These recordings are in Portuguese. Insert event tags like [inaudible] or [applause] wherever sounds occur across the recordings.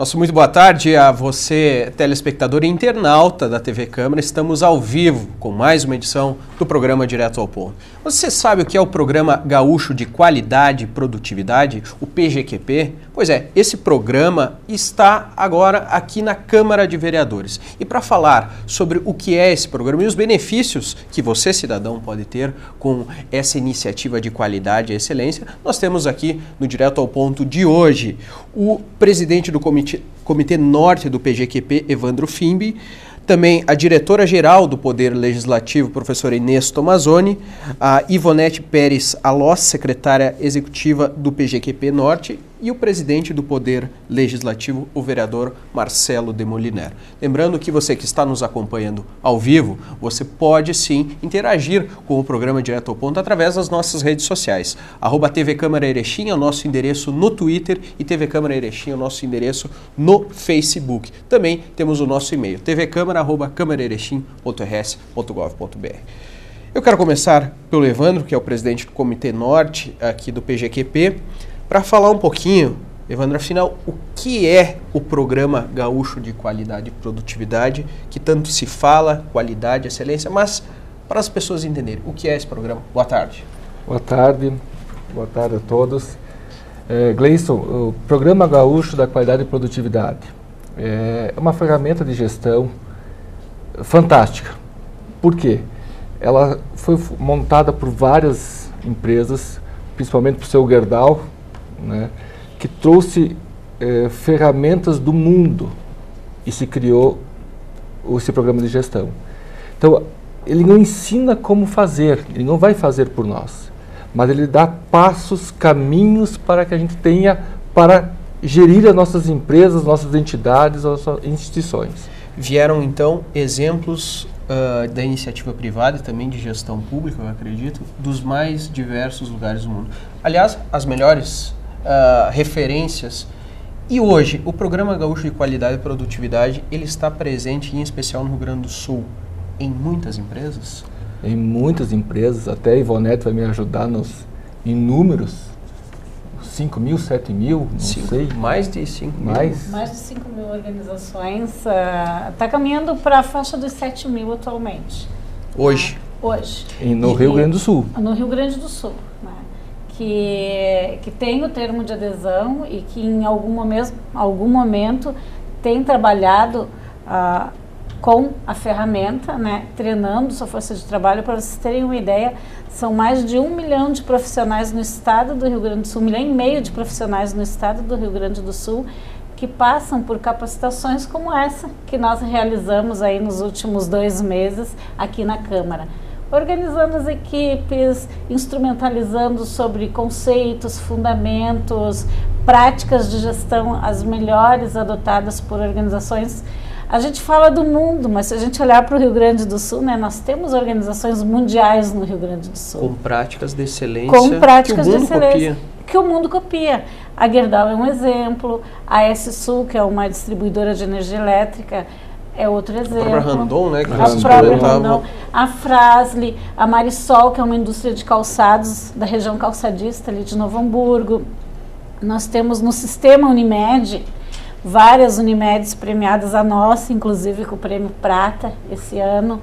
Nossa, muito boa tarde a você, telespectador e internauta da TV Câmara. Estamos ao vivo com mais uma edição do programa Direto ao Ponto. Você sabe o que é o Programa Gaúcho de Qualidade e Produtividade, o PGQP? Pois é, esse programa está agora aqui na Câmara de Vereadores. E para falar sobre o que é esse programa e os benefícios que você, cidadão, pode ter com essa iniciativa de qualidade e excelência, nós temos aqui no Direto ao Ponto de hoje o presidente do Comitê Comitê, Comitê Norte do PGQP, Evandro Fimbi, também a diretora-geral do Poder Legislativo, professora Inês Tomazoni, a Ivonete Pérez Alós, secretária executiva do PGQP Norte, e o presidente do Poder Legislativo, o vereador Marcelo Demoliner. Lembrando que você que está nos acompanhando ao vivo, você pode sim interagir com o programa Direto ao Ponto através das nossas redes sociais. Arroba TV Câmara Erechim é o nosso endereço no Twitter e TV Câmara Erechim é o nosso endereço no Facebook. Também temos o nosso e-mail, tvcâmara.câmaraerechim.rs.gov.br. Eu quero começar pelo Evandro, que é o presidente do Comitê Norte aqui do PGQP. Para falar um pouquinho, Evandro, afinal, o que é o programa Gaúcho de Qualidade e Produtividade, que tanto se fala, qualidade, excelência, mas para as pessoas entenderem, o que é esse programa? Boa tarde. Boa tarde, boa tarde a todos. É, Gleison, o Programa Gaúcho da Qualidade e Produtividade é uma ferramenta de gestão fantástica. Por quê? Ela foi montada por várias empresas, principalmente por seu Gerdau, né, que trouxe eh, ferramentas do mundo e se criou esse programa de gestão. Então, ele não ensina como fazer, ele não vai fazer por nós, mas ele dá passos, caminhos para que a gente tenha para gerir as nossas empresas, nossas entidades, as nossas instituições. Vieram então exemplos uh, da iniciativa privada e também de gestão pública, eu acredito, dos mais diversos lugares do mundo. Aliás, as melhores uh, referências. E hoje, o Programa Gaúcho de Qualidade e Produtividade, ele está presente, em especial no Rio Grande do Sul, em muitas empresas? Em muitas empresas, até a Ivonete vai me ajudar nos, em números. 5 mil, 7 mil, não cinco, sei. Mais de 5 mil. Mais, mais de 5 mil organizações. Está uh, caminhando para a faixa dos 7 mil atualmente. Hoje? Uh, hoje. E no e, Rio Grande do Sul? No Rio Grande do Sul que, que tem o termo de adesão e que em algum momento, algum momento tem trabalhado ah, com a ferramenta, né, treinando sua força de trabalho. Para vocês terem uma ideia, são mais de um milhão de profissionais no estado do Rio Grande do Sul, um milhão e meio de profissionais no estado do Rio Grande do Sul que passam por capacitações como essa que nós realizamos aí nos últimos dois meses aqui na Câmara organizando as equipes, instrumentalizando sobre conceitos, fundamentos, práticas de gestão, as melhores adotadas por organizações. A gente fala do mundo, mas se a gente olhar para o Rio Grande do Sul, né, nós temos organizações mundiais no Rio Grande do Sul. Com práticas de excelência. Com práticas de excelência. Copia. Que o mundo copia. A Gerdau é um exemplo, a S-Sul, que é uma distribuidora de energia elétrica, é outro exemplo. A própria Randon, né? Que a própria Randon. A Frasle, a Marisol, que é uma indústria de calçados da região calçadista ali de Novo Hamburgo. Nós temos no sistema Unimed várias Unimedes premiadas, a nossa, inclusive com o prêmio Prata esse ano.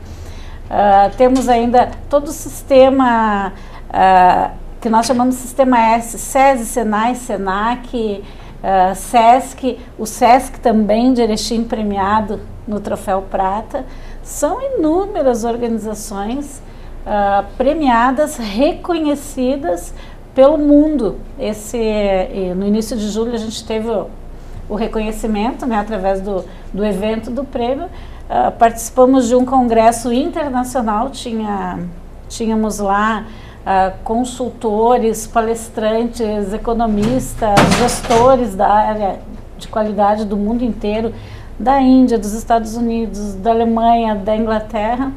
Uh, temos ainda todo o sistema uh, que nós chamamos de sistema S, SESI, SENAI, SENAC, uh, SESC, o SESC também de Erechim premiado no Troféu Prata. São inúmeras organizações uh, premiadas, reconhecidas pelo mundo. Esse, no início de julho a gente teve o, o reconhecimento né, através do, do evento do prêmio. Uh, participamos de um congresso internacional, tinha, tínhamos lá uh, consultores, palestrantes, economistas, gestores da área de qualidade do mundo inteiro da Índia, dos Estados Unidos, da Alemanha, da Inglaterra,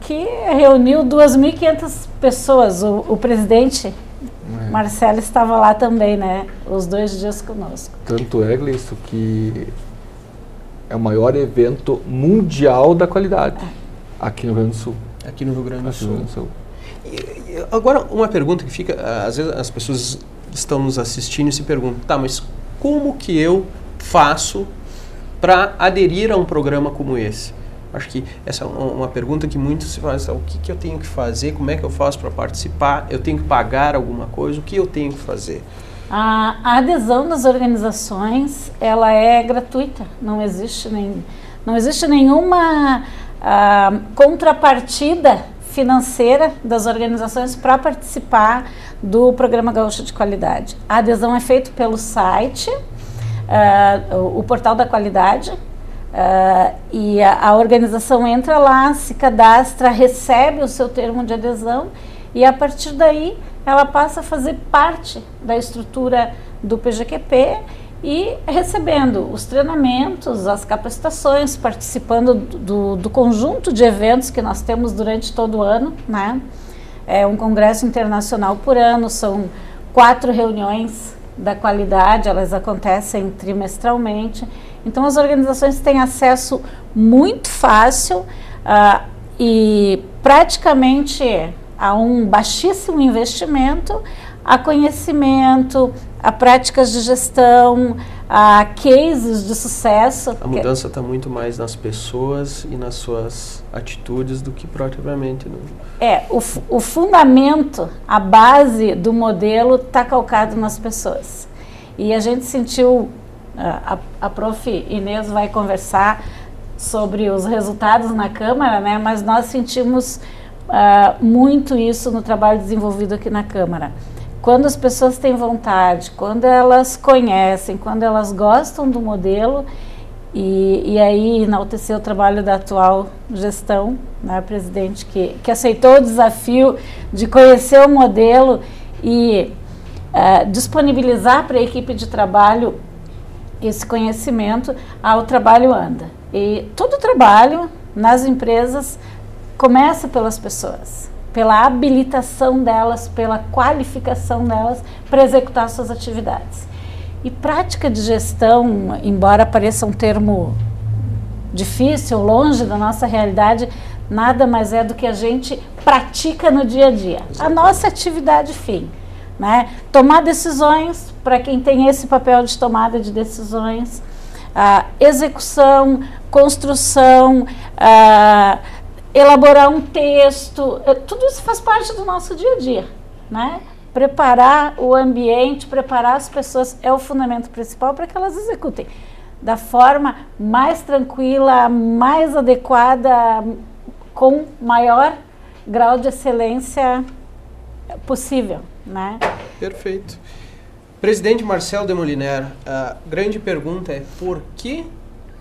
que reuniu 2.500 pessoas. O, o presidente é. Marcelo estava lá também, né? Os dois dias conosco. Tanto é, Gleice, que é o maior evento mundial da qualidade é. aqui no Rio Grande do Sul. Aqui no Rio Grande do Sul. Grande do Sul. E, agora, uma pergunta que fica, às vezes as pessoas estão nos assistindo e se perguntam, tá, mas como que eu faço para aderir a um programa como esse? Acho que essa é uma pergunta que muitos se fazem. O que, que eu tenho que fazer? Como é que eu faço para participar? Eu tenho que pagar alguma coisa? O que eu tenho que fazer? A, adesão das organizações ela é gratuita. Não existe, nem, não existe nenhuma uh, contrapartida financeira das organizações para participar do Programa Gaúcho de Qualidade. A adesão é feita pelo site, uh, o, Portal da Qualidade, uh, e a, a, organização entra lá, se cadastra, recebe o seu termo de adesão e a partir daí ela passa a fazer parte da estrutura do PGQP e recebendo os treinamentos, as capacitações, participando do, do, conjunto de eventos que nós temos durante todo o ano, né? É um congresso internacional por ano, são quatro reuniões da qualidade, elas acontecem trimestralmente. Então as organizações têm acesso muito fácil uh, e praticamente a um baixíssimo investimento a conhecimento, a práticas de gestão, a cases de sucesso. A mudança está muito mais nas pessoas e nas suas atitudes do que propriamente no... É, o, o fundamento, a base do modelo está calcado nas pessoas. E a gente sentiu, a, a prof. Inês vai conversar sobre os resultados na Câmara, né? mas nós sentimos uh, muito isso no trabalho desenvolvido aqui na Câmara. Quando as pessoas têm vontade, quando elas conhecem, quando elas gostam do modelo, e, e aí enaltecer o trabalho da atual gestão, né, presidente, que, que aceitou o desafio de conhecer o modelo e uh, disponibilizar para a equipe de trabalho esse conhecimento, ah, o trabalho anda. E todo trabalho nas empresas começa pelas pessoas pela habilitação delas, pela qualificação delas para executar suas atividades. E prática de gestão, embora pareça um termo difícil, longe da nossa realidade, nada mais é do que a gente pratica no dia a dia. A nossa atividade fim. Né? Tomar decisões, para quem tem esse papel de tomada de decisões, a execução, construção, a elaborar um texto, eh, tudo isso faz parte do nosso dia a dia, né? Preparar o ambiente, preparar as pessoas é o fundamento principal para que elas executem da forma mais tranquila, mais adequada, com maior grau de excelência possível, né? Perfeito. Presidente Marcelo de Moliner, a grande pergunta é por que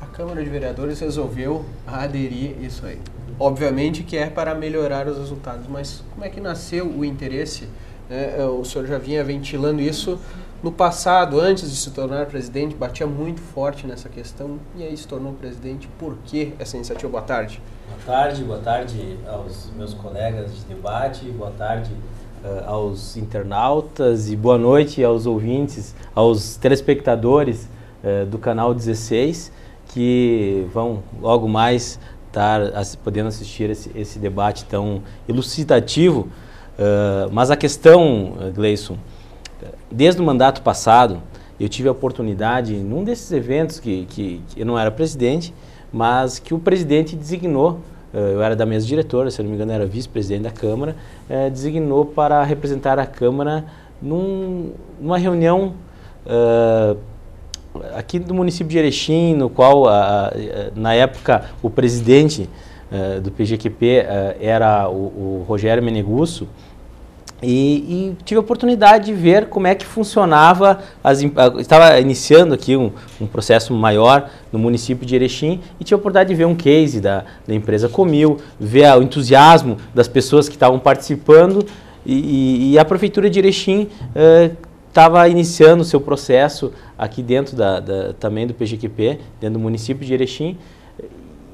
a Câmara de Vereadores resolveu aderir isso aí? Obviamente que é para melhorar os resultados, mas como é que nasceu o interesse? É, é, o senhor já vinha ventilando isso no passado, antes de se tornar presidente, batia muito forte nessa questão e aí se tornou presidente. Por que essa iniciativa? Boa tarde. Boa tarde, boa tarde aos meus colegas de debate, boa tarde uh, aos internautas e boa noite aos ouvintes, aos telespectadores uh, do canal 16 que vão logo mais estar podendo assistir esse, esse debate tão elucidativo. Uh, mas a questão, Gleison, desde o mandato passado, eu tive a oportunidade, num desses eventos que, que, que eu não era presidente, mas que o presidente designou, uh, eu era da mesa diretora, se não me engano era vice-presidente da Câmara, uh, designou para representar a Câmara num, numa reunião aqui do município de Erechim, no qual, na época, o presidente uh, do PGQP eh, era o, o, Rogério Menegusso, e, e, tive a oportunidade de ver como é que funcionava, as, estava iniciando aqui um, um, processo maior no município de Erechim e tive a oportunidade de ver um case da, da empresa Comil, ver o entusiasmo das pessoas que estavam participando e, e, e a prefeitura de Erechim uh, estava iniciando o seu processo aqui dentro da, da, também do PGQP, dentro do município de Erechim.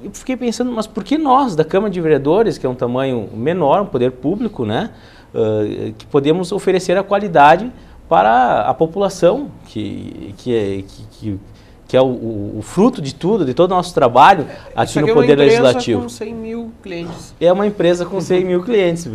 E fiquei pensando, mas por que nós, da Câmara de Vereadores, que é um tamanho menor, um poder público, né, uh, que podemos oferecer a qualidade para a população que, que, que, que é o, o, o, fruto de tudo, de todo o nosso trabalho aqui no Poder Legislativo. É uma empresa com 100 mil clientes. É uma empresa com 100 mil clientes.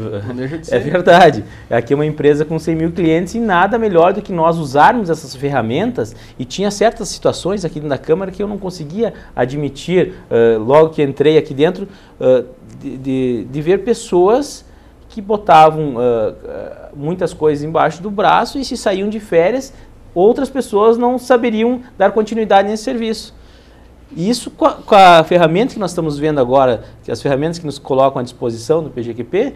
é verdade. Aqui é uma empresa com 100 mil clientes e nada melhor do que nós usarmos essas ferramentas. E tinha certas situações aqui dentro da Câmara que eu não conseguia admitir, uh, logo que entrei aqui dentro, uh, de, de, de, ver pessoas que botavam uh, muitas coisas embaixo do braço e se saíam de férias outras pessoas não saberiam dar continuidade nesse serviço. E isso com a, com a, ferramenta que nós estamos vendo agora, que as ferramentas que nos colocam à disposição do PGQP,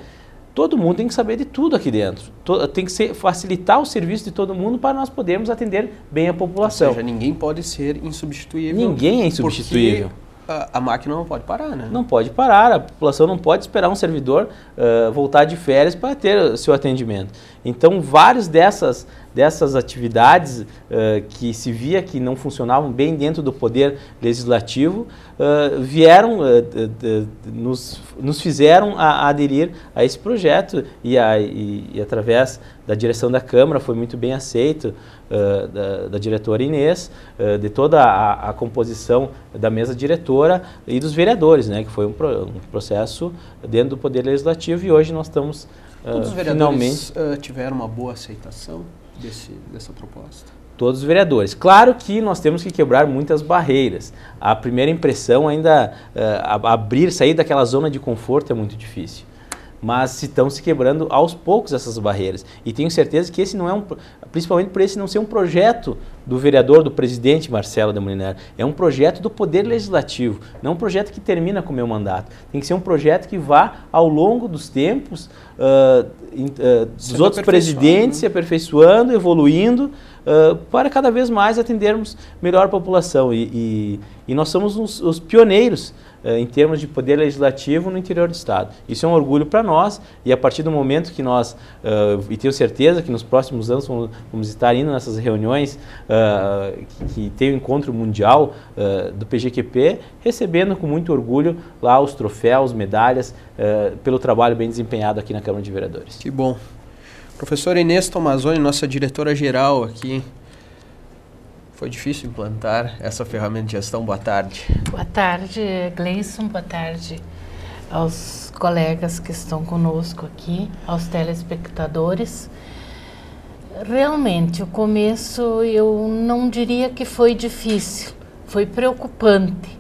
todo mundo tem que saber de tudo aqui dentro. tem que ser, facilitar o serviço de todo mundo para nós podermos atender bem a população. Ou seja, ninguém pode ser insubstituível. Ninguém é insubstituível. A, a, máquina não pode parar, né? Não pode parar, a população não pode esperar um servidor uh, voltar de férias para ter seu atendimento. Então, várias dessas dessas atividades uh, que se via que não funcionavam bem dentro do poder legislativo uh, vieram, uh, nos, nos fizeram a, a aderir a esse projeto e, a, e, e, através da direção da Câmara foi muito bem aceito da, da, diretora Inês, de toda a, a, composição da mesa diretora e dos vereadores, né, que foi um, pro, um processo dentro do poder legislativo e hoje nós estamos Todos os vereadores finalmente tiveram uma boa aceitação? Desse, dessa proposta? Todos os vereadores. Claro que nós temos que quebrar muitas barreiras. A primeira impressão ainda, uh, abrir, sair daquela zona de conforto é muito difícil mas estão se quebrando aos poucos essas barreiras. E tenho certeza que esse não é um, principalmente por esse não ser um projeto do vereador, do presidente Marcelo de Moliner, é um projeto do Poder Legislativo, não um projeto que termina com o meu mandato. Tem que ser um projeto que vá ao longo dos tempos, uh, uh, dos outros presidentes, se aperfeiçoando, evoluindo, uh, para cada vez mais atendermos melhor a população. E, e, e nós somos os, os pioneiros em termos de poder legislativo no interior do Estado. Isso é um orgulho para nós e a partir do momento que nós, uh, e tenho certeza que nos próximos anos vamos, vamos estar indo nessas reuniões uh, que, que, tem o encontro mundial uh, do PGQP, recebendo com muito orgulho lá os troféus, medalhas, pelo trabalho bem desempenhado aqui na Câmara de Vereadores. Que bom. Professora Inês Tomazoni, nossa diretora-geral aqui foi difícil implantar essa ferramenta de gestão? Boa tarde. Boa tarde, Gleison. Boa tarde aos colegas que estão conosco aqui, aos telespectadores. Realmente, o começo eu não diria que foi difícil, foi preocupante.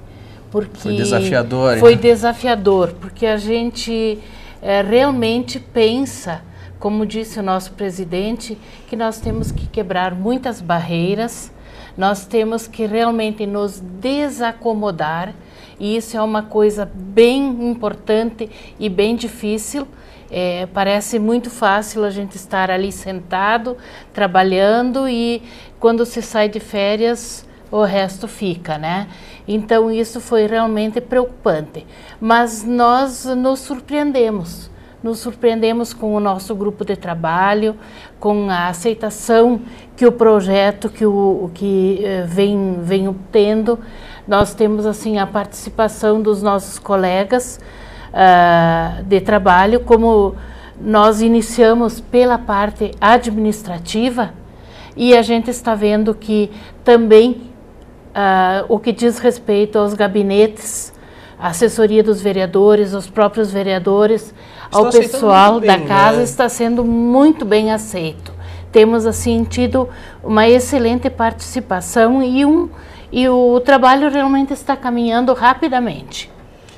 Porque foi desafiador. Foi né? desafiador, porque a gente é, realmente pensa, como disse o nosso presidente, que nós temos que quebrar muitas barreiras nós temos que realmente nos desacomodar, e isso é uma coisa bem importante e bem difícil. É, parece muito fácil a gente estar ali sentado, trabalhando, e quando se sai de férias, o resto fica, né? Então isso foi realmente preocupante. Mas nós nos surpreendemos nos surpreendemos com o nosso grupo de trabalho, com a aceitação que o projeto que o que eh, vem vem tendo. Nós temos assim a participação dos nossos colegas uh, de trabalho, como nós iniciamos pela parte administrativa e a gente está vendo que também uh, o que diz respeito aos gabinetes, assessoria dos vereadores, os próprios vereadores, ao pessoal bem, da casa né? está sendo muito bem aceito. Temos assim tido uma excelente participação e um e o trabalho realmente está caminhando rapidamente,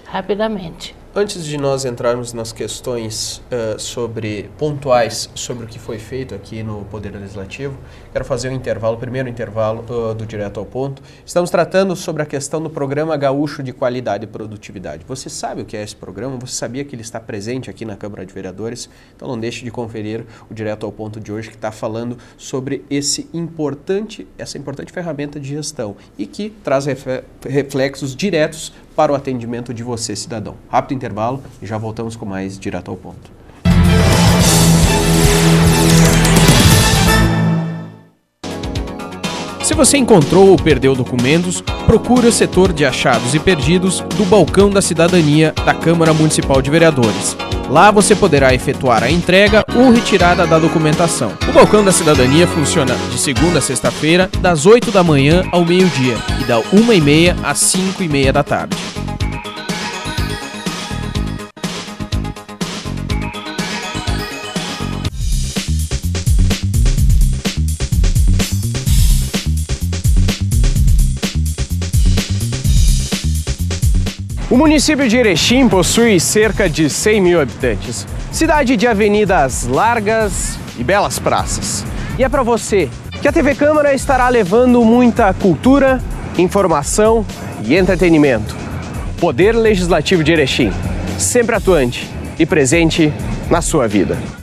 rapidamente. Antes de nós entrarmos nas questões uh, sobre pontuais sobre o que foi feito aqui no Poder Legislativo, quero fazer um intervalo, o primeiro intervalo uh, do Direto ao Ponto. Estamos tratando sobre a questão do Programa Gaúcho de Qualidade e Produtividade. Você sabe o que é esse programa? Você sabia que ele está presente aqui na Câmara de Vereadores? Então não deixe de conferir o Direto ao Ponto de hoje que está falando sobre esse importante, essa importante ferramenta de gestão e que traz reflexos diretos para o atendimento de você, cidadão. Rápido intervalo e já voltamos com mais direto ao ponto. Se você encontrou ou perdeu documentos, procure o setor de achados e perdidos do Balcão da Cidadania da Câmara Municipal de Vereadores. Lá você poderá efetuar a entrega ou retirada da documentação. O Balcão da Cidadania funciona de segunda a sexta-feira, das 8 da manhã ao meio-dia e da 1 e meia às 5 e meia da tarde. Município de Erechim possui cerca de 100 mil habitantes. Cidade de avenidas largas e belas praças. E é para você que a TV Câmara estará levando muita cultura, informação e entretenimento. Poder Legislativo de Erechim, sempre atuante e presente na sua vida.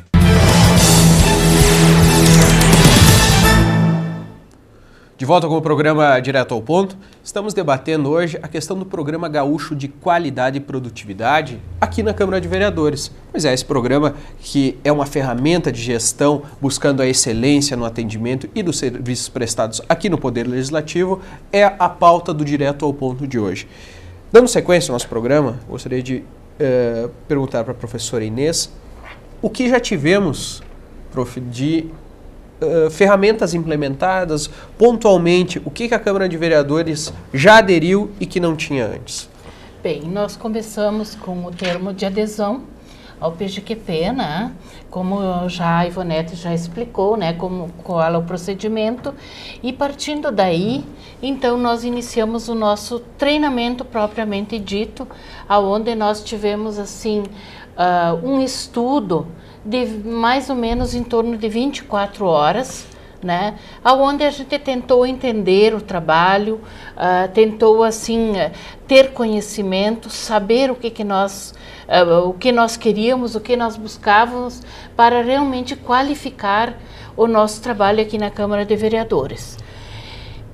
De volta com o programa Direto ao Ponto, estamos debatendo hoje a questão do programa gaúcho de qualidade e produtividade aqui na Câmara de Vereadores. Pois é, esse programa que é uma ferramenta de gestão buscando a excelência no atendimento e dos serviços prestados aqui no Poder Legislativo é a pauta do Direto ao Ponto de hoje. Dando sequência ao nosso programa, gostaria de eh, perguntar para a professora Inês o que já tivemos, prof, de Uh, ferramentas implementadas pontualmente, o que, que a Câmara de Vereadores já aderiu e que não tinha antes? Bem, nós começamos com o termo de adesão ao PGQP, né? Como já a Ivonete já explicou, né? Como, qual é o procedimento. E partindo daí, então nós iniciamos o nosso treinamento propriamente dito, aonde nós tivemos assim uh, um estudo de mais ou menos em torno de 24 horas, né? Aonde a gente tentou entender o trabalho, uh, tentou assim ter conhecimento, saber o que que nós uh, o que nós queríamos, o que nós buscávamos para realmente qualificar o nosso trabalho aqui na Câmara de Vereadores.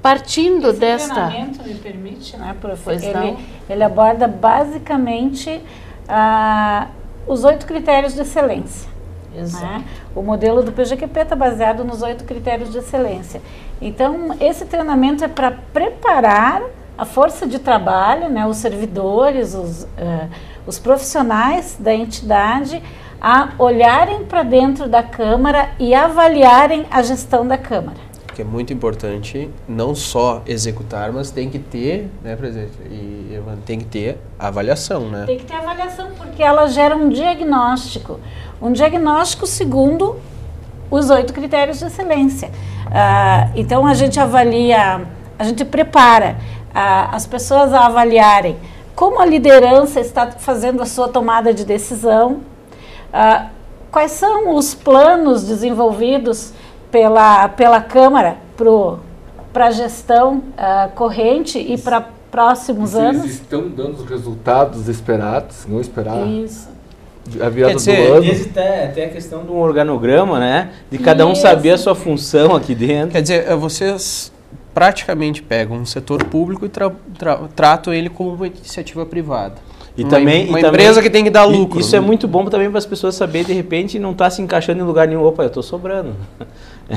Partindo Esse desta me permite, né, professor? Ele, ele, aborda basicamente uh, os oito critérios de excelência. Né? O modelo do PGQP está baseado nos oito critérios de excelência. Então, esse treinamento é para preparar a força de trabalho, né, os servidores, os, uh, os profissionais da entidade a olharem para dentro da Câmara e avaliarem a gestão da Câmara que é muito importante não só executar, mas tem que ter, né, presidente? E tem que ter avaliação, né? Tem que ter avaliação porque ela gera um diagnóstico, um diagnóstico segundo os oito critérios de excelência. Uh, então a gente avalia, a gente prepara uh, as pessoas a avaliarem como a liderança está fazendo a sua tomada de decisão, uh, quais são os planos desenvolvidos pela, pela Câmara para a gestão uh, corrente e para próximos anos. Eles estão dando os resultados esperados, não esperados. Isso. A virada dizer, do ano. Existe até, a questão de um organograma, né? De cada um saber a sua função aqui dentro. Quer dizer, vocês praticamente pegam um setor público e tra tra tratam ele como uma iniciativa privada. E uma, também uma e empresa também, que tem que dar lucro. Isso é né? é muito bom também para as pessoas saberem de repente não estar tá se encaixando em lugar nenhum. Opa, eu estou sobrando.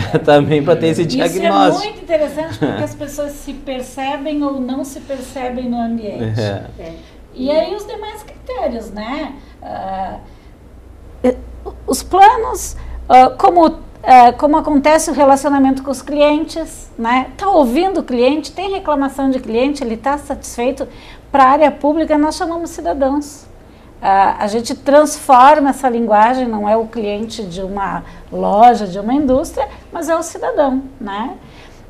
[laughs] também para ter esse diagnóstico. Isso é muito interessante porque as pessoas se percebem ou não se percebem no ambiente. É. É. E aí os demais critérios, né? Uh, os planos, uh, como, uh, como acontece o relacionamento com os clientes, né? Está ouvindo o cliente, tem reclamação de cliente, ele está satisfeito. Para a área pública, nós chamamos cidadãos. Uh, a gente transforma essa linguagem, não é o cliente de uma loja, de uma indústria, mas é o cidadão. Né?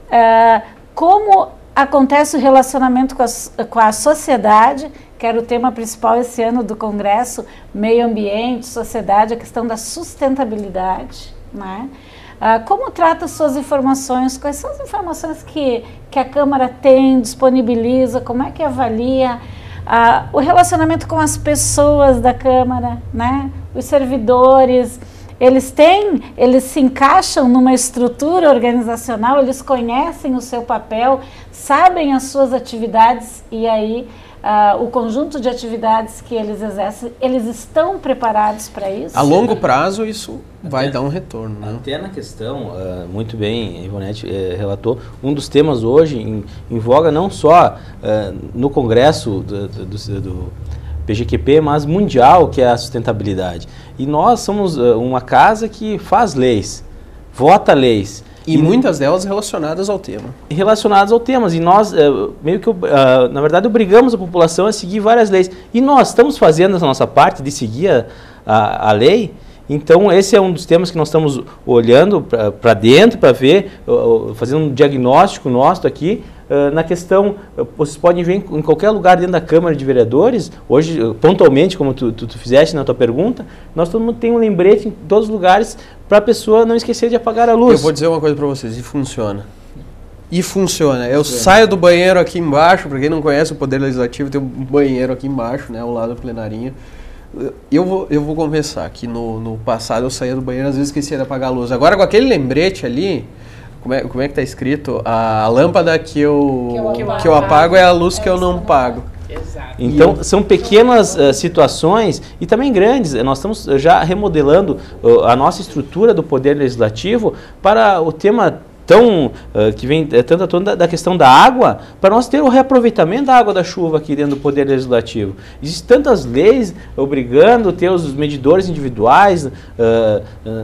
Uh, como acontece o relacionamento com a, com a sociedade, que era o tema principal esse ano do Congresso, meio ambiente, sociedade, a questão da sustentabilidade. Né? Uh, como trata suas informações? Quais são as informações que, que a Câmara tem, disponibiliza? Como é que avalia? Ah, o relacionamento com as pessoas da Câmara, né? os servidores, eles têm, eles se encaixam numa estrutura organizacional, eles conhecem o seu papel, sabem as suas atividades e aí uh, o conjunto de atividades que eles exercem, eles estão preparados para isso? A longo prazo, isso vai dar um retorno. Né? Até na questão, uh, muito bem, Ivonete uh, relatou, um dos temas hoje em, em voga não só uh, no Congresso do, do, do, do PGQP, mas mundial, que é a sustentabilidade. E nós somos uma casa que faz leis, vota leis. E, e muitas delas relacionadas ao tema. Relacionadas ao tema. E nós, uh, meio que, uh, na verdade, obrigamos a população a seguir várias leis. E nós estamos fazendo a nossa parte de seguir a, a, a lei. Então, esse é um dos temas que nós estamos olhando para dentro, para ver, fazendo um diagnóstico nosso aqui, na questão, uh, vocês podem ver em, qualquer lugar dentro da Câmara de Vereadores, hoje, uh, pontualmente, como tu, tu, tu, fizeste na tua pergunta, nós todo mundo tem um lembrete em todos os lugares para a pessoa não esquecer de apagar a luz. Eu vou dizer uma coisa para vocês, e funciona. E funciona. Eu saio do banheiro aqui embaixo, para quem não conhece o Poder Legislativo, tem um banheiro aqui embaixo, né, ao lado do plenarinho. Eu vou, eu vou confessar que no, no passado eu saía do banheiro, às vezes esquecia de apagar a luz. Agora com aquele lembrete ali, como é, como é que tá escrito? A, lâmpada que eu, que eu, apago. que eu apago é a luz que eu não pago. Exato. Então, são pequenas uh, situações e também grandes. Nós estamos já remodelando uh, a nossa estrutura do Poder Legislativo para o tema tão uh, que vem é, tanto toda da, da, questão da água para nós ter o reaproveitamento da água da chuva aqui dentro do poder legislativo. Existem tantas leis obrigando ter os medidores individuais uh,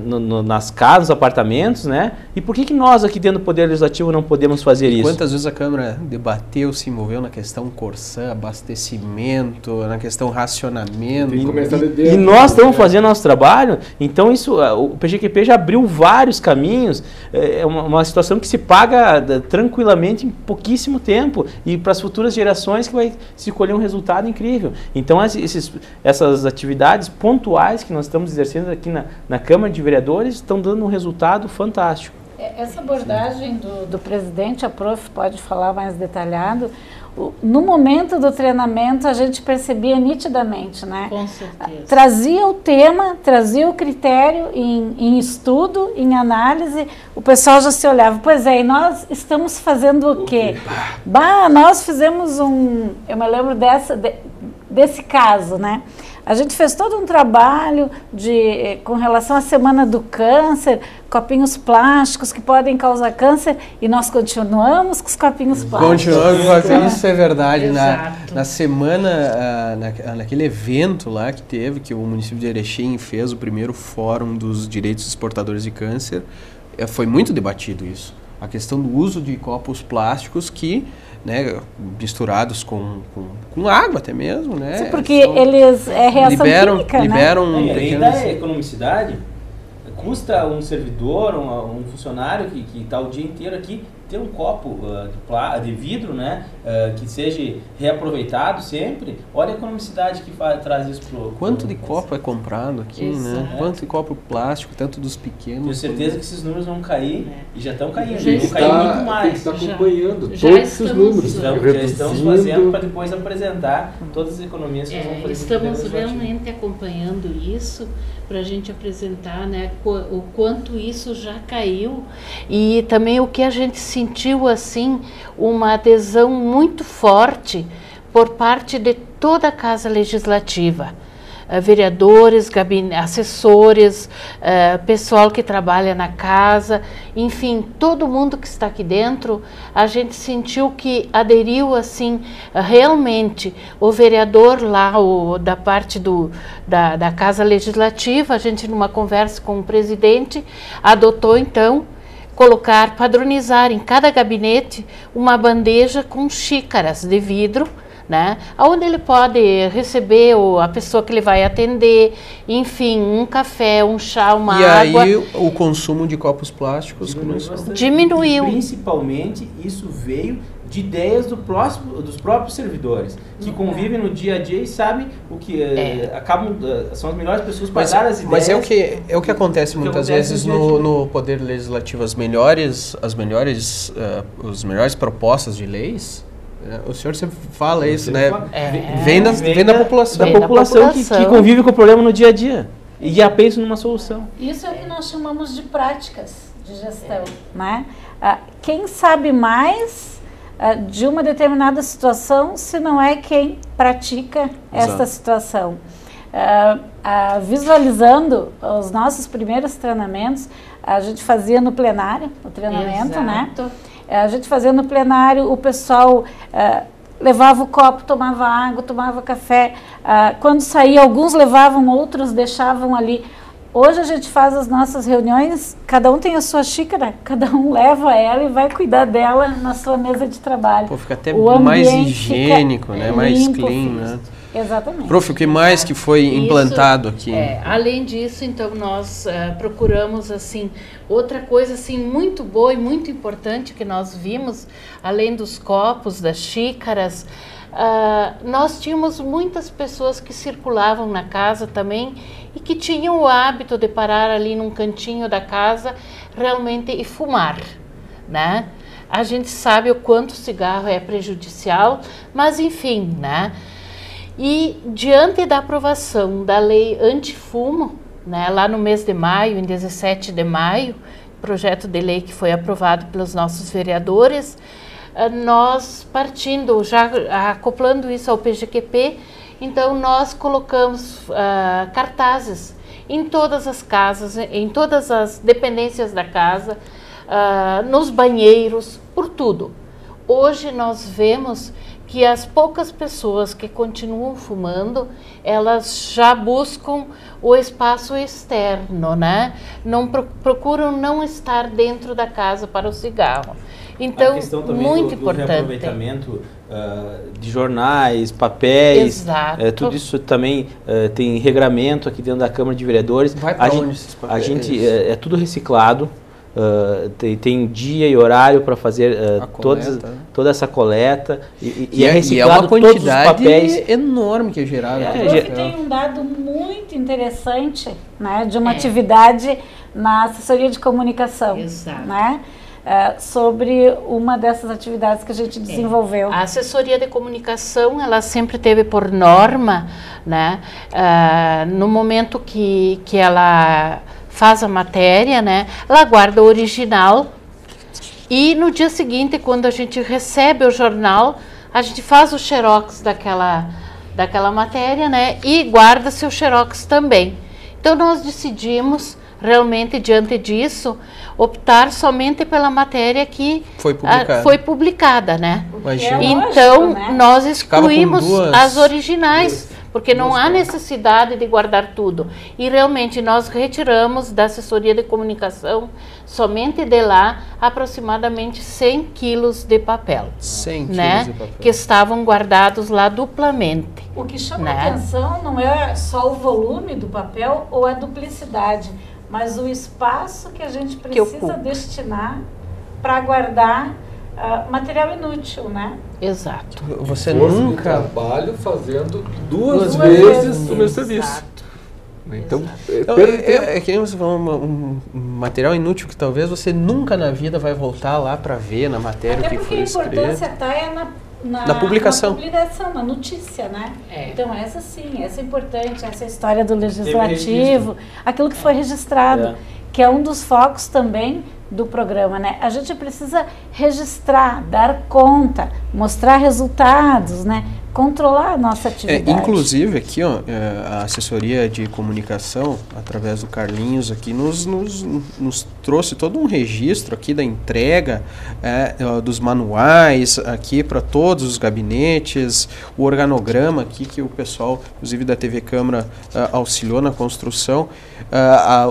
no, no, nas casas nos apartamentos né? E por que que nós aqui dentro do poder legislativo não podemos fazer isso? Quantas vezes a câmara debateu se envolveu na questão Corsã abastecimento na questão racionamento? E, e, e nós estamos fazendo nosso trabalho então isso o PGQP já abriu vários caminhos é uma, uma situação que se paga eh, tranquilamente em pouquíssimo tempo e para as futuras gerações que vai se colher um resultado incrível. Então, esses, essas atividades pontuais que nós estamos exercendo aqui na, na Câmara de Vereadores estão dando um resultado fantástico. É, essa abordagem do, do presidente, a prof pode falar mais detalhado, no momento do treinamento a gente percebia nitidamente, né? Com certeza. Trazia o tema, trazia o critério em, em, estudo, em análise, o pessoal já se olhava, pois é, e nós estamos fazendo o quê? Bah, nós fizemos um, eu me lembro dessa, de, desse caso, né? A gente fez todo um trabalho de, com relação à Semana do Câncer, copinhos plásticos que podem causar câncer e nós continuamos com os copinhos plásticos. Continuamos fazendo, isso é verdade. na, na semana, uh, na, naquele evento lá que teve, que o município de Erechim fez o primeiro fórum dos direitos dos portadores de câncer, uh, foi muito debatido isso. A questão do uso de copos plásticos que né, misturados com, com, com, água até mesmo, né? Sim, porque eles é reação liberam, química, liberam né? Um e da economicidade, custa um servidor, um, um funcionário que está o dia inteiro aqui ter um copo uh, de, de, vidro, né, uh, que seja reaproveitado sempre. Olha a economicidade que faz, traz isso pro. Quanto de copo é comprado aqui, isso, né? É. Quanto de copo plástico, tanto dos pequenos. Tenho certeza que esses números vão cair é. e já estão caindo. Já vão está, cair muito mais. Está acompanhando já, todos esses números. Estamos, já estamos fazendo para depois apresentar todas as economias que é, vão fazer. Estamos realmente acompanhando isso para a gente apresentar né, o quanto isso já caiu e também o que a gente sentiu assim uma adesão muito forte por parte de toda a Casa Legislativa. Eh, vereadores, assessores, uh, pessoal que trabalha na casa, enfim, todo mundo que está aqui dentro, a gente sentiu que aderiu assim, realmente, o vereador lá, o, da parte do, da, da Casa Legislativa, a gente numa conversa com o presidente, adotou então colocar, padronizar em cada gabinete uma bandeja com xícaras de vidro, né? Onde ele pode receber a pessoa que ele vai atender, enfim, um café, um chá, uma e água. E aí o consumo de copos plásticos diminuiu. Começou. diminuiu. Principalmente isso veio de ideias do próximo, dos próprios servidores, que convivem no dia a dia e sabem o que é. acabam são as melhores pessoas para dar as ideias. Mas é o que é o que acontece que muitas acontece vezes no, no, poder legislativo as melhores as melhores uh, as melhores propostas de leis o senhor sempre fala isso, né? É, vem, da, vem, da, população. Da população, da população. Que, que, convive com o problema no dia a dia. E já pensa numa solução. Isso é o que nós chamamos de práticas de gestão, né? Ah, quem sabe mais uh, de uma determinada situação se não é quem pratica Exato. situação. Uh, visualizando os nossos primeiros treinamentos, a gente fazia no plenário o treinamento, né? Exato. né? A gente fazia no plenário, o pessoal levava o copo, tomava água, tomava café. quando saía, alguns levavam, outros deixavam ali. Hoje a gente faz as nossas reuniões, cada um tem a sua xícara, cada um [laughs] leva ela e vai cuidar dela na sua mesa de trabalho. Pô, fica até o mais higiênico, né? Mais clean, né? Exatamente. Prof, o que mais que foi Isso, implantado aqui? É, além disso, então nós uh, procuramos assim outra coisa assim muito boa e muito importante que nós vimos, além dos copos, das xícaras, uh, nós tínhamos muitas pessoas que circulavam na casa também e que tinham o hábito de parar ali num cantinho da casa realmente e fumar, né? A gente sabe o quanto o cigarro é prejudicial, mas enfim, né? E diante da aprovação da lei antifumo, né, lá no mês de maio, em 17 de maio, projeto de lei que foi aprovado pelos nossos vereadores, nós partindo, já acoplando isso ao PGQP, então nós colocamos uh, cartazes em todas as casas, em todas as dependências da casa, uh, nos banheiros, por tudo. Hoje nós vemos que as poucas pessoas que continuam fumando, elas já buscam o espaço externo, né? Não procuram não estar dentro da casa para o cigarro. Então, muito do, importante. Do reaproveitamento uh, de jornais, papéis, uh, tudo isso também uh, tem regramento aqui dentro da Câmara de Vereadores. Vai pra a onde gente, esses papéis? A gente é, é tudo reciclado. tem, tem dia e horário para fazer todas, toda essa coleta e, e, é, e é uma quantidade enorme que é gerada. É, é, tem um dado muito interessante né, de uma atividade na assessoria de comunicação. Exato. Né? Uh, sobre uma dessas atividades que a gente desenvolveu. É. A assessoria de comunicação, ela sempre teve por norma, né, uh, no momento que, que ela faz a matéria, né, ela guarda o original e no dia seguinte, quando a gente recebe o jornal, a gente faz o xerox daquela, daquela matéria, né, e guarda seu xerox também. Então nós decidimos realmente diante disso optar somente pela matéria que foi publicada, a, foi publicada né? É então lógico, né? nós excluímos duas, as originais duas, porque não há necessidade de guardar tudo e realmente nós retiramos da assessoria de comunicação somente de lá aproximadamente 100 quilos de papel 100 né? quilos de papel que estavam guardados lá duplamente o que chama né? a atenção não é só o volume do papel ou a duplicidade mas o espaço que a gente precisa destinar para guardar uh, material inútil, né? Exato. Você Força de nunca trabalho fazendo duas, Duas vezes, vezes. o meu serviço. Exato. Então, Então, perde é, é, é que nem você falou, um, um material inútil que talvez você nunca na vida vai voltar lá para ver na matéria Até o que porque foi a importância escrito. está é na, na, Na publicação. na publicação, na notícia, né? É. Então essa sim, essa é importante, essa é a história do legislativo, aquilo que foi registrado, É. que é um dos focos também do programa, né? A gente precisa registrar, dar conta, mostrar resultados, né? Controlar a nossa É, atividade. inclusive aqui, ó, é, a assessoria de comunicação, através do Carlinhos aqui, nos, nos, nos trouxe todo um registro aqui da entrega é, dos manuais aqui para todos os gabinetes, o organograma aqui que o pessoal, inclusive da TV Câmara, ah, auxiliou na construção,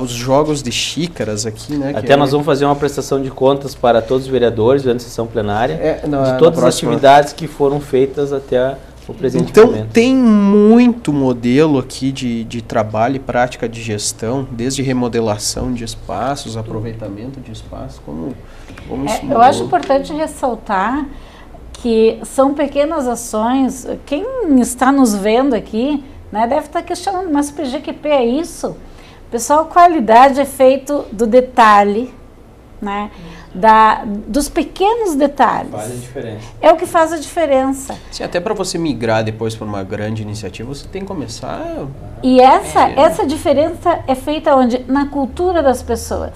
os jogos de xícaras aqui, né? que Até é- nós vamos fazer uma prestação de contas para todos os vereadores durante a sessão plenária É, na de todas as atividades que foram feitas até o presente Então momento. tem muito modelo aqui de, de trabalho e prática de gestão, desde remodelação de espaços, aproveitamento de espaços, como, como É, isso eu acho importante ressaltar que são pequenas ações. Quem está nos vendo aqui né, deve estar questionando, mas o PGQP é isso? Pessoal, qualidade é feito do detalhe, né, da, dos pequenos detalhes. Faz a diferença. É o que faz a diferença. Sim, até para você migrar depois para uma grande iniciativa, você tem que começar. E essa, É. essa diferença é feita onde? Na cultura das pessoas.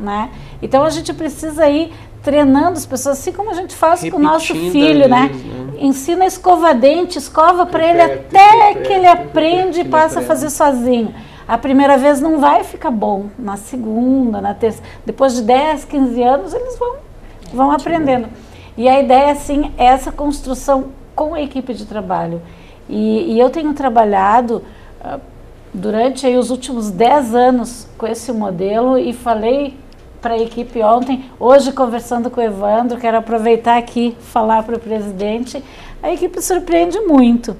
Né? Então a gente precisa ir treinando as pessoas, assim como a gente faz com o nosso filho, né? vezes, né? Ensina a escovar dente, escova para ele até repete, que ele aprende e passa a fazer sozinho. A primeira vez não vai ficar bom, na segunda, na terça. Depois de 10, 15 anos, eles vão, vão aprendendo. E a ideia, assim, é essa construção com a equipe de trabalho. E, e eu tenho trabalhado ah, durante aí, os últimos 10 anos com esse modelo e falei para a equipe ontem, hoje conversando com o Evandro, quero aproveitar aqui falar para o presidente, a equipe surpreende muito,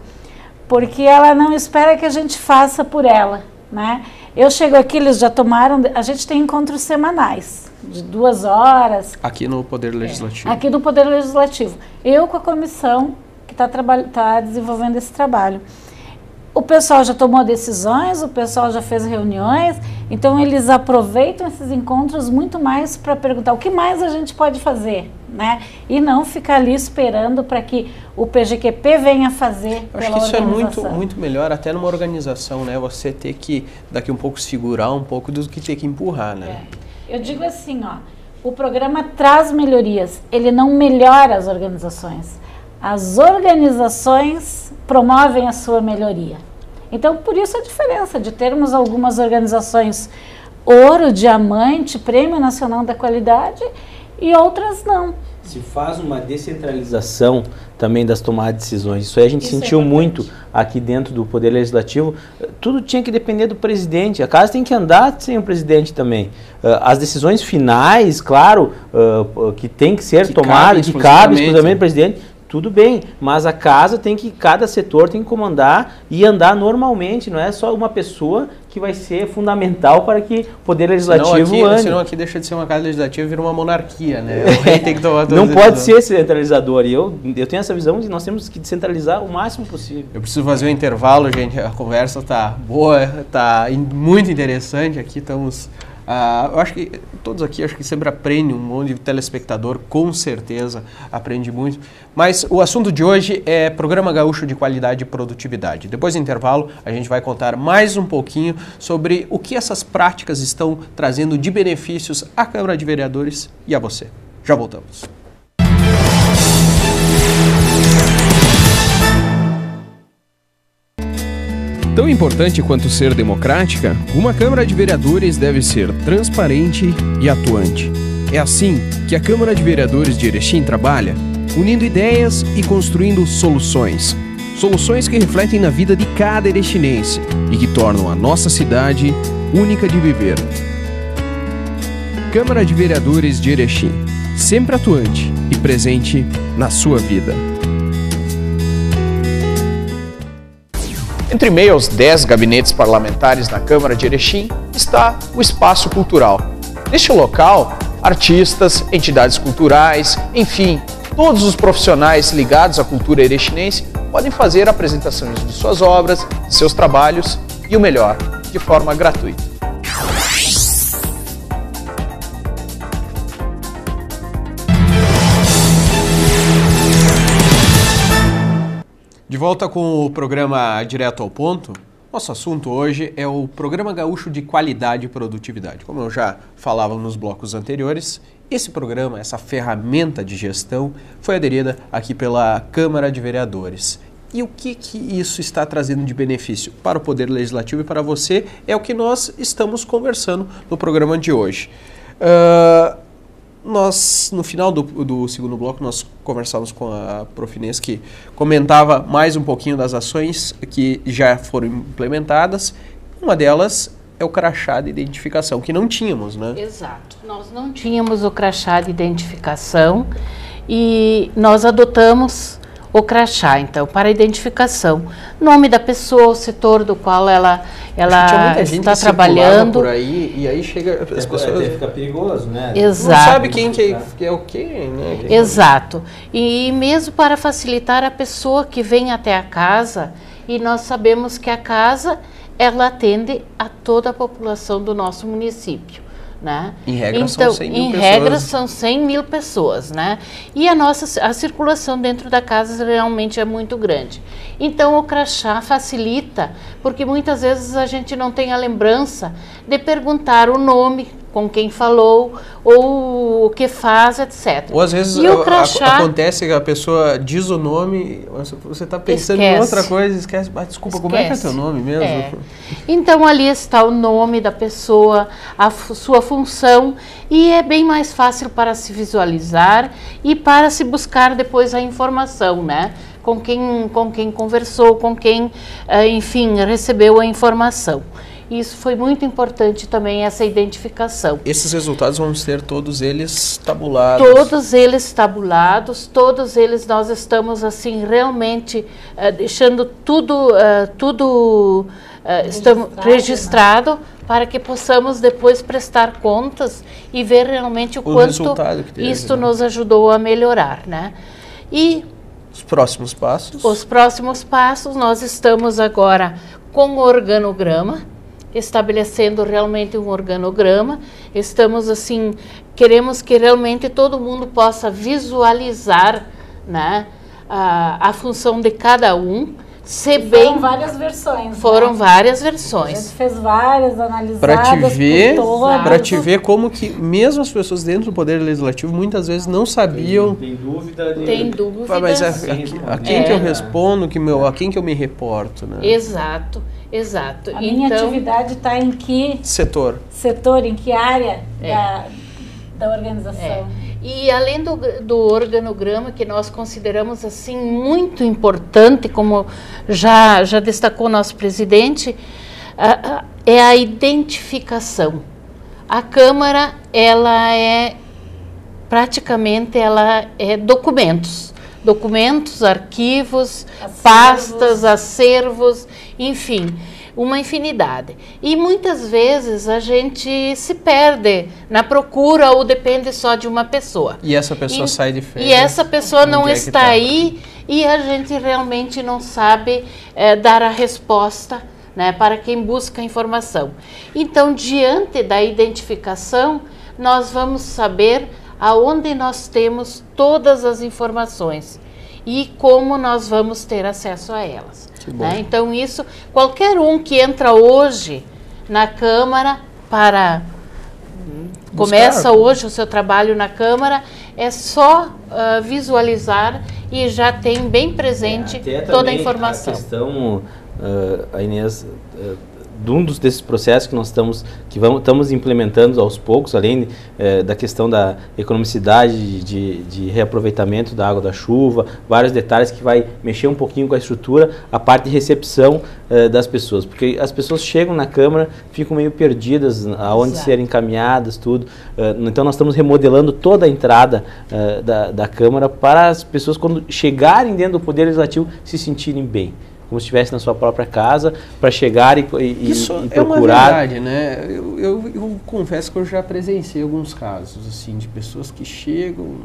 porque ela não espera que a gente faça por ela, né? Eu chego aqui, eles já tomaram, a gente tem encontros semanais, de duas horas, Aqui no Poder Legislativo. aqui do Poder Legislativo. Eu com a comissão que está tá desenvolvendo esse trabalho. O pessoal já tomou decisões, o pessoal já fez reuniões, então eles aproveitam esses encontros muito mais para perguntar o que mais a gente pode fazer, né? E não ficar ali esperando para que o PGQP venha fazer Eu Acho que isso é muito, muito melhor até numa organização, né? Você ter que daqui um pouco segurar um pouco do que ter que empurrar, né? É. Eu digo assim, ó, o programa traz melhorias, ele não melhora as organizações. As organizações promovem a sua melhoria. Então, por isso a diferença de termos algumas organizações ouro, diamante, Prêmio Nacional da Qualidade e outras não. Se faz uma descentralização também das tomadas de decisões. Isso aí a gente Isso é sentiu importante. muito aqui dentro do Poder Legislativo. Tudo tinha que depender do presidente. A casa tem que andar sem o presidente também. Ah, As decisões finais, claro, ah, que tem que ser Que tomadas, cabem que cabe exclusivamente. exclusivamente do presidente, tudo bem, mas a casa tem que, cada setor tem que comandar e andar normalmente, não é só uma pessoa que vai ser fundamental para que o Poder Senão Legislativo aqui, ande. senão aqui deixa de ser uma casa legislativa e vira uma monarquia, né? O rei tem que tomar [laughs] todas Não pode ser centralizador. E eu, eu tenho essa visão de nós temos que descentralizar o máximo possível. Eu preciso fazer um intervalo, gente. A conversa tá boa, tá in- muito interessante. Aqui estamos. Ah, eu acho que todos aqui acho que sempre aprendem um monte de telespectador, com certeza aprende muito. Mas o assunto de hoje é Programa Gaúcho de Qualidade e Produtividade. Depois do intervalo, a gente vai contar mais um pouquinho sobre o que essas práticas estão trazendo de benefícios à Câmara de Vereadores e a você. Já voltamos. Tão importante quanto ser democrática, uma Câmara de Vereadores deve ser transparente e atuante. É assim que a Câmara de Vereadores de Erechim trabalha, unindo ideias e construindo soluções. Soluções que refletem na vida de cada erechinense e que tornam a nossa cidade única de viver. Câmara de Vereadores de Erechim, sempre atuante e presente na sua vida. Entre meio aos 10 gabinetes parlamentares na Câmara de Erechim está o Espaço Cultural. Neste local, artistas, entidades culturais, enfim, todos os profissionais ligados à cultura erechinense podem fazer apresentações de suas obras, seus trabalhos e o melhor, de forma gratuita. Volta com o programa Direto ao Ponto. Nosso assunto hoje é o Programa Gaúcho de Qualidade e Produtividade. Como eu já falava nos blocos anteriores, esse programa, essa ferramenta de gestão, foi aderida aqui pela Câmara de Vereadores. E o que, que isso está trazendo de benefício para o Poder Legislativo e para você é o que nós estamos conversando no programa de hoje. Ah, nós, no final do, do segundo bloco, nós conversamos com a Profinês que comentava mais um pouquinho das ações que já foram implementadas. Uma delas é o crachá de identificação, que não tínhamos, né? Exato. Nós não tínhamos o crachá de identificação e nós adotamos o crachá, então, para identificação. Nome da pessoa, o setor do qual ela, ela está trabalhando. por aí e aí chega as pessoas fica perigoso, né? Exato. não sabe quem que é, que é o quê, né? Quem- Exato. E mesmo para facilitar a pessoa que vem até a casa, e nós sabemos que a casa ela atende a toda a população do nosso município. Né? Em regra, são então, 100 mil em pessoas. regra são 100 mil pessoas, né? E a nossa a circulação dentro da casa realmente é muito grande. Então o crachá facilita, porque muitas vezes a gente não tem a lembrança de perguntar o nome com quem falou ou que faz, etc. Ou às vezes E o a- a- crachá- acontece que a pessoa diz o nome, você está pensando em Esquece. outra coisa e esquece. Ah, desculpa, como é que é Esquece. teu nome mesmo? É. Então ali está o nome da pessoa, a sua função e é bem mais fácil para se visualizar e para se buscar depois a informação, né? Com quem, com quem conversou, com quem, eh, enfim, recebeu a informação. Isso foi muito importante também, essa identificação. Esses resultados vão ser todos eles tabulados. Todos eles tabulados, todos eles nós estamos assim realmente eh, deixando tudo, eh, tudo eh, estamos Registrado, registrado para que possamos depois prestar contas e ver realmente o, quanto resultado que teve, isto né? nos ajudou a melhorar, né? E Os próximos passos. os próximos passos, nós estamos agora com o organograma, estabelecendo realmente um organograma. Estamos assim, queremos que realmente todo mundo possa visualizar né, a, a função de cada um, ser bem. Foram várias versões. Foram né? várias A gente versões. fez várias, analisadas Para te ver, para te ver como que mesmo as pessoas dentro do poder legislativo muitas vezes não sabiam. Tem dúvida de... Tem "Ah, dúvidas. mas a, a- a quem que eu É. respondo, que meu, a quem que eu me reporto, né? Exato, exato. A minha então, atividade está em que Setor. setor, em que área É. da, da organização? É. E além do, do organograma, que nós consideramos assim muito importante, como já, já destacou o nosso presidente, é a identificação. A Câmara, ela é praticamente ela é documentos. Documentos, arquivos, Acervos. pastas, acervos, enfim, uma infinidade. E muitas vezes a gente se perde na procura ou depende só de uma pessoa. E essa pessoa E- sai de férias. E essa pessoa não é está tá? aí e a gente realmente não sabe eh, dar a resposta né, para quem busca informação. Então, diante da identificação, nós vamos saber aonde nós temos todas as informações e como nós vamos ter acesso a elas. Que bom. né? Então, isso, qualquer um que entra hoje na Câmara para começa hoje o seu trabalho na Câmara, é só ah, visualizar e já tem bem presente Até toda a informação. A questão, ah, a Inês, ah, de um dos desses processos que nós estamos, que vamos, estamos implementando aos poucos, além eh, da questão da economicidade de, de reaproveitamento da água da chuva, vários detalhes que vai mexer um pouquinho com a estrutura, a parte de recepção eh, das pessoas, porque as pessoas chegam na Câmara, ficam meio perdidas aonde Exato. serem encaminhadas, tudo. Eh, então nós estamos remodelando toda a entrada da, da Câmara para as pessoas quando chegarem dentro do Poder Legislativo se sentirem bem. Como se estivesse na sua própria casa, para chegar e, e, Isso e é uma procurar. verdade, né? Eu, eu, eu confesso que eu já presenciei alguns casos, assim, de pessoas que chegam,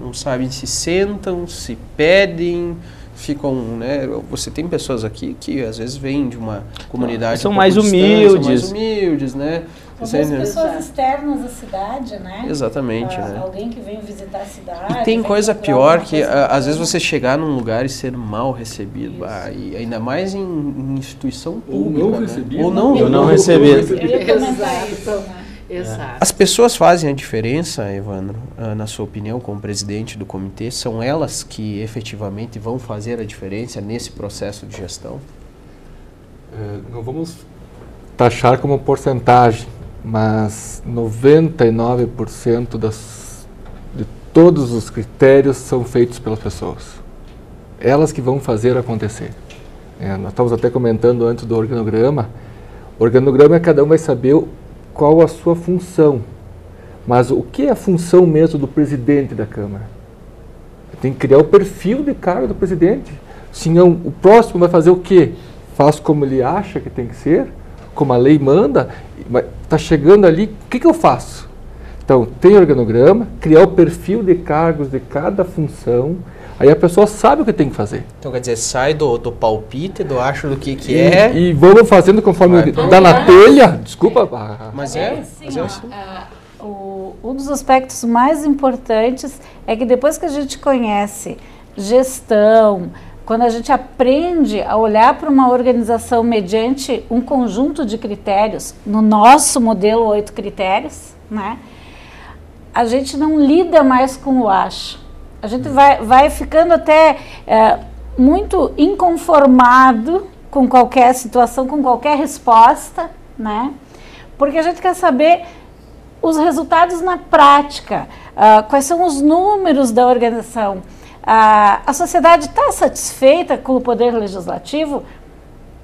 não sabem se sentam, se pedem, ficam, né? Você tem pessoas aqui que às vezes vêm de uma comunidade São mais humildes. são mais humildes, né? Né? pessoas externas à cidade, né? Exatamente, Ah, né? Alguém que vem visitar a cidade. E tem coisa pior que coisa a- às vezes você chegar num lugar e ser mal recebido, ah, e ainda mais em, em instituição Ou pública, não né? recebido. Ou não, Eu não recebi. Eu comentar Exato. isso, né? Exato. As pessoas fazem a diferença, Evandro, ah, na sua opinião, como presidente do comitê? São elas que efetivamente vão fazer a diferença nesse processo de gestão? É, não vamos taxar como porcentagem, mas 99% das, de todos os critérios são feitos pelas pessoas. Elas que vão fazer acontecer. É, nós estávamos até comentando antes do organograma. O organograma, cada um vai saber qual a sua função. Mas o que é a função mesmo do presidente da Câmara? Tem que criar o perfil de cargo do presidente. Senão, o próximo vai fazer o quê? Faz como ele acha que tem que ser, como a lei manda, mas está chegando ali, o que, que eu faço? Então, tem organograma, criar o perfil de cargos de cada função, aí a pessoa sabe o que tem que fazer. Então, quer dizer, sai do, do palpite, do acho do que, que E, é, e vamos fazendo conforme dá na telha. Desculpa. mas É é, assim, mas é assim. ah, o- um dos aspectos mais importantes é que depois que a gente conhece gestão, quando a gente aprende a olhar para uma organização mediante um conjunto de critérios, no nosso modelo oito critérios, né? a gente não lida mais com o acho. A gente vai, vai ficando até é, muito inconformado com qualquer situação, com qualquer resposta, né? Porque a gente quer saber os resultados na prática, uh, quais são os números da organização. Uh, a sociedade está satisfeita com o poder legislativo?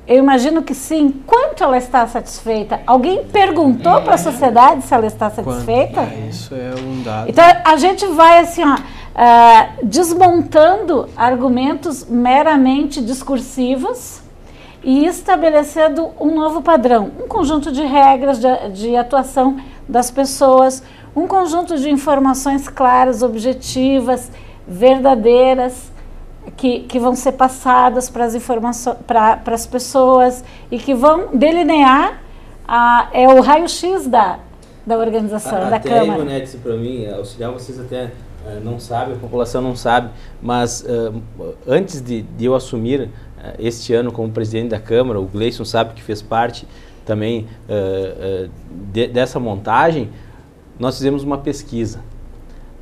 Eu imagino que sim. Quanto ela está satisfeita? Alguém perguntou para a sociedade se ela está satisfeita? É, isso é um dado. Então a gente vai assim, ó, uh, desmontando argumentos meramente discursivos e estabelecendo um novo padrão, um conjunto de regras de, de atuação das pessoas, um conjunto de informações claras, objetivas, verdadeiras, que, que vão ser passadas para as informações para as pessoas e que vão delinear a, é o raio-x da, da organização, a, da até Câmara. Até, Ivonete, para mim, auxiliar vocês até uh, não sabem, a população não sabe, mas uh, antes de, de, eu assumir uh, este ano como presidente da Câmara, o Gleison sabe que fez parte também de, dessa montagem, nós fizemos uma pesquisa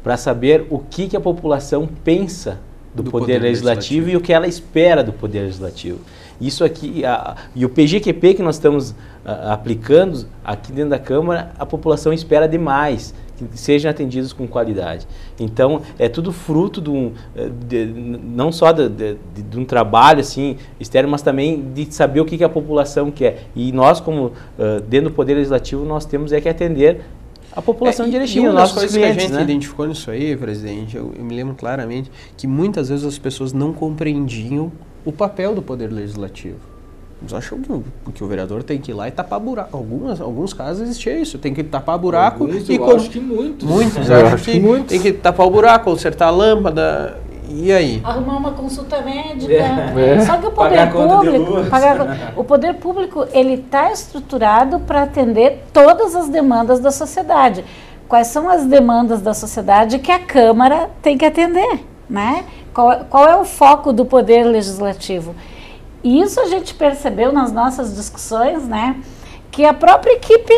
para saber o que, que a população pensa do, do poder, poder legislativo, legislativo, e o que ela espera do poder legislativo. Isso aqui, a, e o PGQP que nós estamos a, aplicando aqui dentro da Câmara, a população espera demais que sejam atendidos com qualidade. Então, é tudo fruto de um, eh, de, não só de, de, de, um trabalho assim externo, mas também de saber o que, que a população quer. E nós, como uh, dentro do Poder Legislativo, nós temos é que atender a população é, de Erechim, uma das coisas clientes, que a gente né? identificou nisso aí, presidente, eu, eu, me lembro claramente que muitas vezes as pessoas não compreendiam o papel do poder legislativo. Eles acham que, que o vereador tem que ir lá e tapar buraco. Algumas, alguns casos existia isso, tem que tapar buraco. Alguns, e eu com, acho que muitos. Muitos, eu acham acho que, que muitos. tem que tapar o buraco, consertar a lâmpada. E aí? Arrumar uma consulta médica. É. Só que o poder conta de público, pagar- o poder público, ele está estruturado para atender todas as demandas da sociedade. Quais são as demandas da sociedade que a Câmara tem que atender, né? Qual, qual é o foco do poder legislativo? E isso a gente percebeu nas nossas discussões, né? Que a própria equipe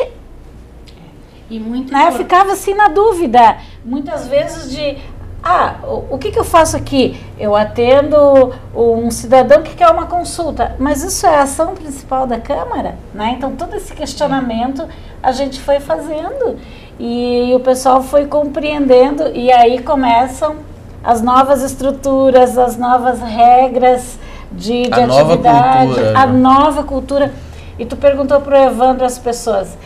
E muito né, ficava assim na dúvida, muitas vezes de ah, o, que, que eu faço aqui? Eu atendo um cidadão que quer uma consulta, mas isso é a ação principal da Câmara, né? Então todo esse questionamento a gente foi fazendo e o pessoal foi compreendendo e aí começam as novas estruturas, as novas regras de, de A nova atividade, cultura, a né? nova cultura. E tu perguntou para o Evandro as pessoas,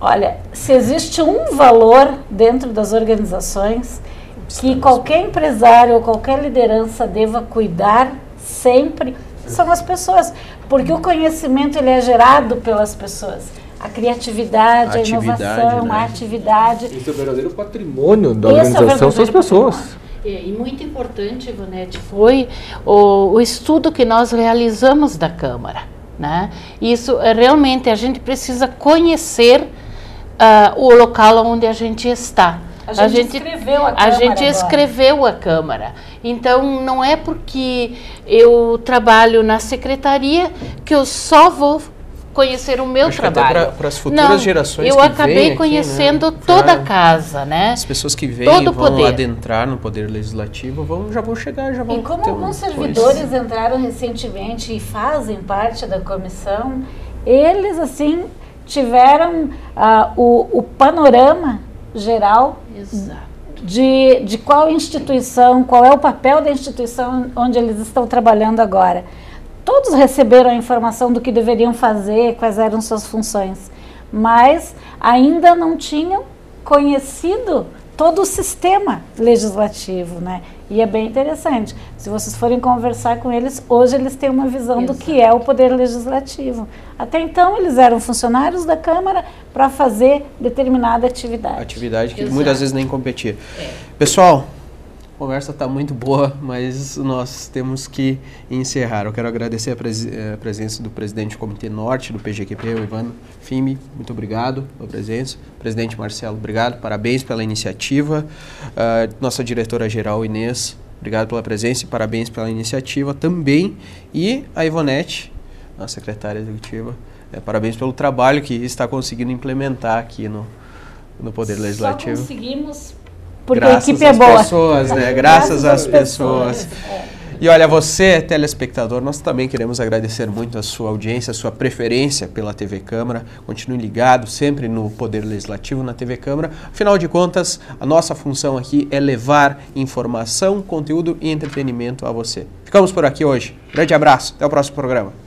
Olha, se existe um valor dentro das organizações que qualquer empresário ou qualquer liderança deva cuidar sempre, são as pessoas. Porque o conhecimento ele é gerado pelas pessoas. A criatividade, a, Atividade, inovação, né? a atividade. Esse é o verdadeiro patrimônio da Esse é organização, são as pessoas. E, e muito importante, Ivonete, foi o, o estudo que nós realizamos da Câmara. Né? Isso é, realmente a gente precisa conhecer ah, o local onde a gente está. A gente escreveu a A Câmara gente agora. escreveu a Câmara. Então, não é porque eu trabalho na secretaria que eu só vou conhecer o meu Acho que até trabalho. pra- pras futuras não, gerações Eu que acabei vêm aqui, conhecendo né? toda a casa, né? As pessoas que vêm Todo vão poder. adentrar no poder legislativo vão, já vão chegar, já vão E como ter alguns um- servidores entraram recentemente e fazem parte da comissão, eles assim tiveram ah, o, o panorama geral Exato. de, de qual instituição, qual é o papel da instituição onde eles estão trabalhando agora. Todos receberam a informação do que deveriam fazer, quais eram suas funções, mas ainda não tinham conhecido todo o sistema legislativo, né? E é bem interessante. Se vocês forem conversar com eles, hoje eles têm uma visão do que é o poder legislativo. Até então eles eram funcionários da Câmara para fazer determinada atividade. atividade que Exato. muitas vezes nem competia. Pessoal, a conversa está muito boa, mas nós temos que encerrar. Eu quero agradecer a, presi- eh, a presença do presidente do Comitê Norte do PGQP, o Ivan Fimi. Muito obrigado pela presença. Presidente Marcelo, obrigado. Parabéns pela iniciativa. Ah, nossa diretora-geral, Inês, obrigado pela presença e parabéns pela iniciativa também. E a Ivonete, nossa secretária executiva, eh, parabéns pelo trabalho que está conseguindo implementar aqui no, no Poder Legislativo. Só conseguimos porque Graças a equipe é às boa. pessoas, né? Graças, às pessoas. é. E olha, você, telespectador, nós também queremos agradecer muito a sua audiência, a sua preferência pela TV Câmara. Continue ligado sempre no Poder Legislativo, na TV Câmara. Afinal de contas, a nossa função aqui é levar informação, conteúdo e entretenimento a você. Ficamos por aqui hoje. Grande abraço, até o próximo programa.